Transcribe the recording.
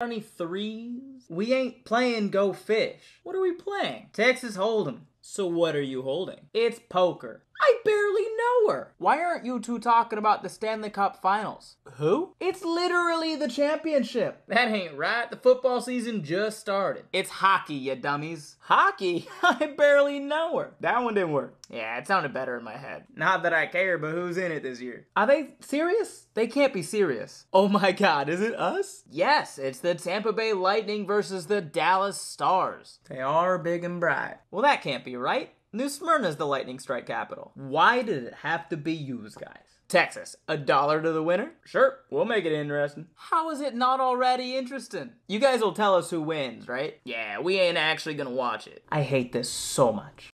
Any threes? We ain't playing Go Fish. What are we playing? Texas Hold'em. So what are you holding? It's poker. I barely know her. Why aren't you two talking about the Stanley Cup Finals? Who? It's literally the championship. That ain't right. The football season just started. It's hockey, you dummies. Hockey? I barely know her. That one didn't work. Yeah, it sounded better in my head. Not that I care, but who's in it this year? Are they serious? They can't be serious. Oh my god, is it us? Yes, it's the Tampa Bay Lightning versus the Dallas Stars. They are big and bright. Well, that can't be right. New Smyrna's the lightning strike capital. Why did it have to be yous guys? Texas, a dollar to the winner? Sure, we'll make it interesting. How is it not already interesting? You guys will tell us who wins, right? Yeah, we ain't actually gonna watch it. I hate this so much.